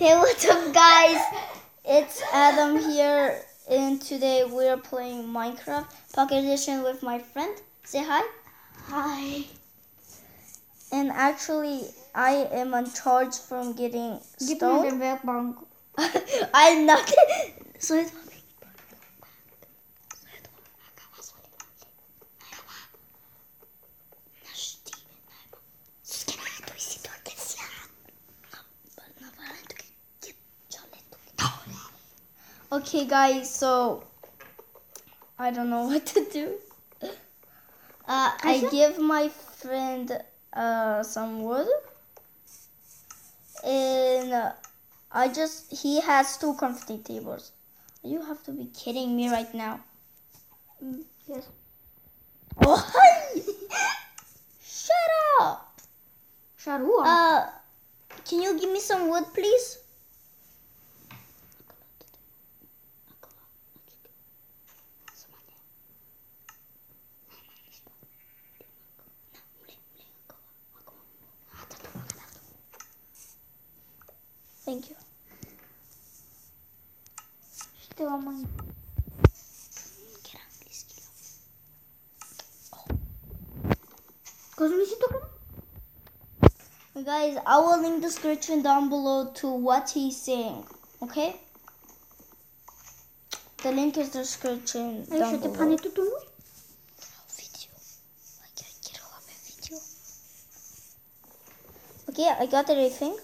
Hey, what's up, guys? It's Adam here, and today we're playing Minecraft Pocket Edition with my friend. Say hi. Hi. And actually, I am in charge from getting Gib mir stone. den Werkbank. I'm not. So Okay, guys, so I don't know what to do. Uh, I give my friend uh, some wood, and uh, I just he has two crafting tables. You have to be kidding me right now. Yes. Oh, hi! Shut up! Sharua. Uh, can you give me some wood, please? Thank you. işte aman. Kosmisi token? Guys, I will link the description down below to what he's saying. Okay? The link is the description Ay down şu below. tepani tutulmuş. Video. I gotta get on video. Okay, I got everything.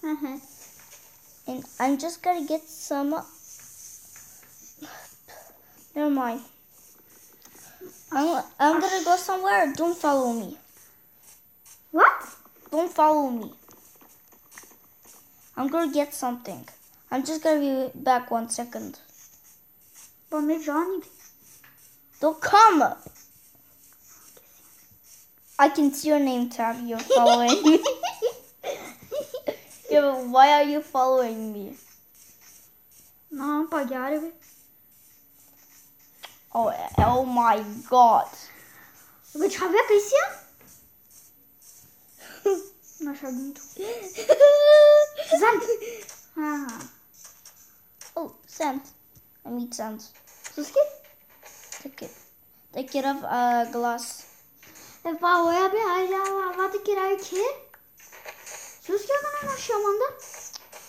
Hı. Uh-huh. And I'm just gonna get some. Uh, never mind. I'm, I'm gonna go somewhere. Don't follow me. What? Don't follow me. I'm gonna get something. I'm just gonna be back one second. Bana Johnny. Don't come! I can see your name tag. You're following me. yeah, but why are you following me? Non, pagare. vi. Oh, oh my god. Vă ce avea că N-așa gândit. Zant. Ah. oh, sand. I need sand. Suski? Take it. Take it off uh, glass. E pa oja be aja vate kirai ke. Suski Rüzgardan en aşağı manda.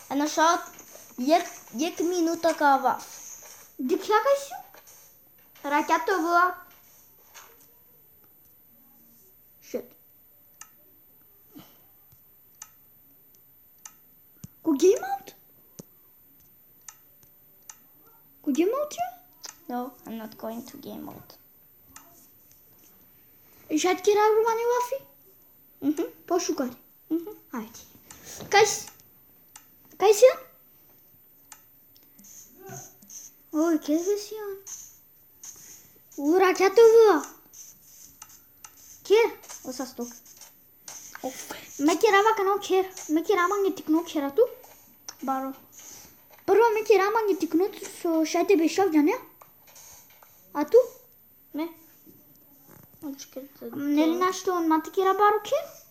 En aşağı як, як минута кава. Дикша кащу. Ракета була. Shit. Go game out? Go game out you? No, I'm not going to game out. Жадки рабрумани вафи? Угу, пошукати. Ajde. Kaj, kaj si on? Ой, къде си он? Ура, тя това! Кер, оса сток. Меки рама канал е кер. Меки рама не тикно керату. Баро. Първо меки рама не тикно со шайте беше в деня. А ту? Не. Значи е не ли нашето он матики рабаро кер?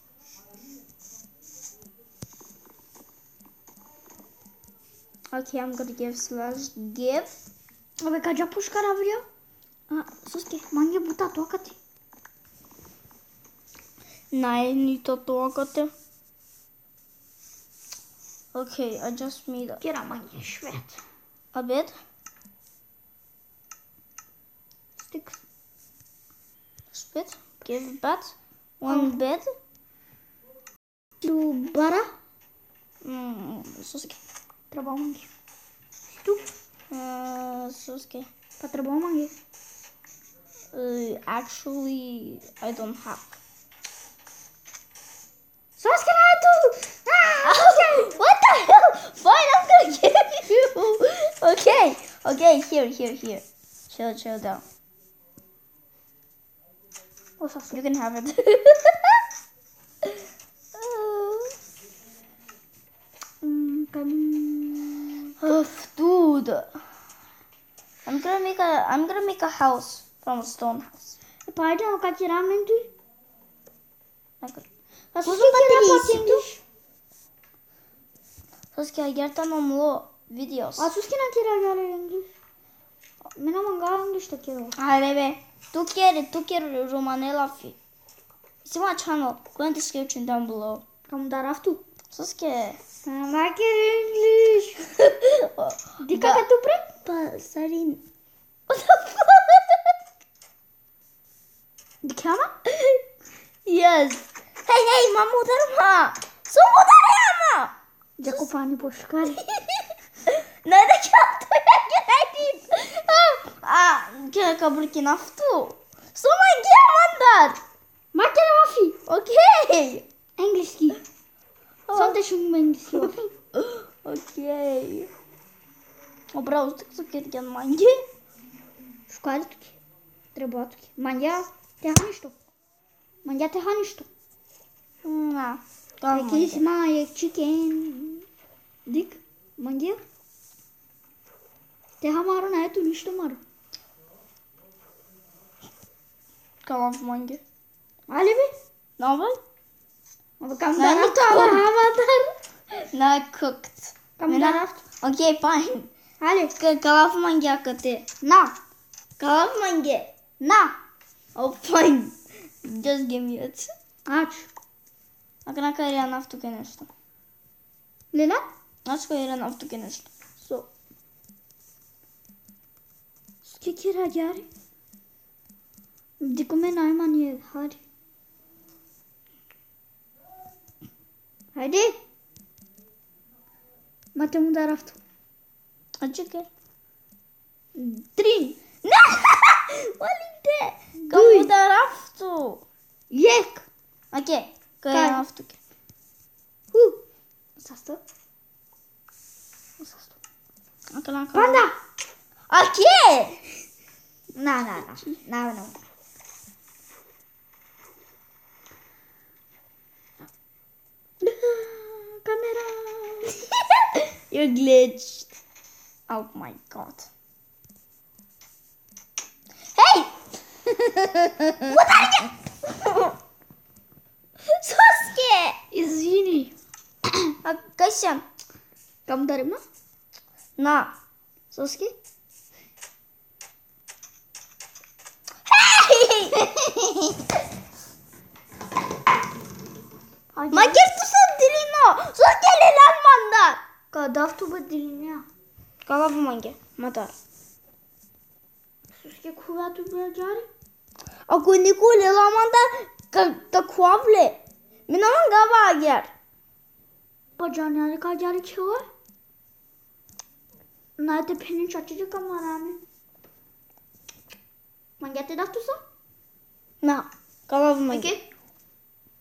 Okay, I'm gonna give slash give. Abe kaja pushkara vria. Ah, suske, mange buta to kati. Nej, nytt att åka till. Okay, I just made a, Kira mange shvet. a bed. Sticks. Spit. Give bed. One bed. Tu bara Mm, ska trabalho mangue. Tu uh, så ska para trabalho mangue. uh, actually I don't have. Só as que não tu. Ah, what the hell? Fine, I'm gonna give you. Okay, okay, here, here, here. Chill, chill down. What's up? You can have it. Ugh, dude. I'm gonna make a I'm gonna make a house from a stone house. Pode arrancar tirar amendoim. Mas Usa que patricitos. Sasuke gertamamlı tá videos. Asuske'nin kiragalarındır. Mina mangalarım düştü kero. Hayır be. Tukeri, tukeri Romanela fi. Sima é channel. Go eu description down below. Kamu daraf tu. Sus ki. Sana gelinmiş. Dikkat et toprak. Pasarin. Dikkat ama. Yes. Hei, Yes. Hej, hej, mám Să mută mă! De cu pani poșcari. N-ai de ce tu e gherin! A, kde că burkina ftu. Să mă ghe mandat! Ma! Ok! English key. wafi. Okay. Обрал так закиден манги. Шкали туки. Треба туки. Мanja теха нищо. Мanja теха нищо. На. Якийсь має чикен. Дик. Мanja. Теха маро не ето нищо маро. Kalan mangi. Ali be? Ne Come down after cooked. Not cooked. Come down after. Okay, fine. Allez. Go off my à côté. No. Go off my No. Oh, fine. Just give me it. Aç. Akına kayıran haftu keneştim. Lena? Aç kayıran haftu keneştim. So. Skikira gari. Dikome naiman ye. Hadi. Haydi. Matemu tarafta. A gel. Trin. Ne? Valide. Kamu taraftu. Yek. Ok. Taraftu. ok Sastı. Sastı. Akala akala. Panda. Okey. Não, não, não. Não, não. You're glitched. Oh my god. Hey! what are you? Sasuke! Извини. Кайсян. Кам дарима? На. Соски? Макер туса дилино. Сasuke лелан мандar. Кадав ту бадилиня. Кала в манге. Матар. Соски кога ту баджари? Ако нико лела мандar. Таквавле. Минаман гава агер. Баджаняри каджари кева? Найте пени чачи камарами. Мангете дав туса? На. Кала в манге. Окей.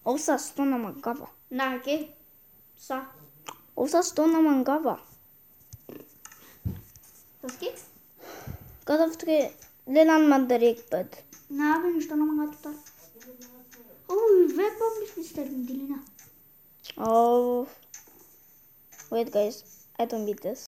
Оса сто на мангава. На, окей. Außer Stone Mangava. Was geht? Готовки Лилан Мандарик Бет. Надо нищо на магата. Ой, ве помниш ми стерни Делина. Oh. Wait guys, I don't beat this.